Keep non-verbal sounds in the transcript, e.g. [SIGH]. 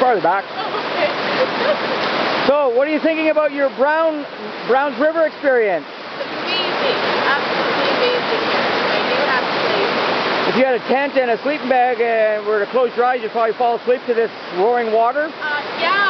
farther back. [LAUGHS] So, what are you thinking about your Brown Browns River experience? amazing. Absolutely amazing. I do have to. If you had a tent and a sleeping bag and were to close your eyes, you'd probably fall asleep to this roaring water. Uh, yeah.